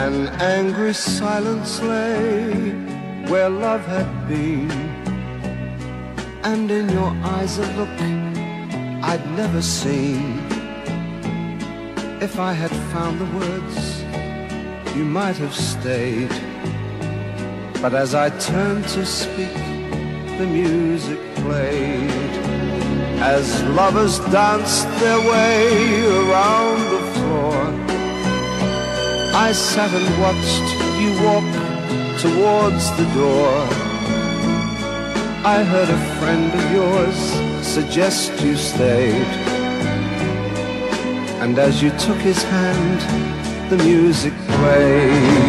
Where silence lay, where love had been, and in your eyes a look I'd never seen. If I had found the words, you might have stayed. But as I turned to speak, the music played. As lovers danced their way I sat and watched you walk towards the door. I heard a friend of yours suggest you stayed. And as you took his hand, the music played.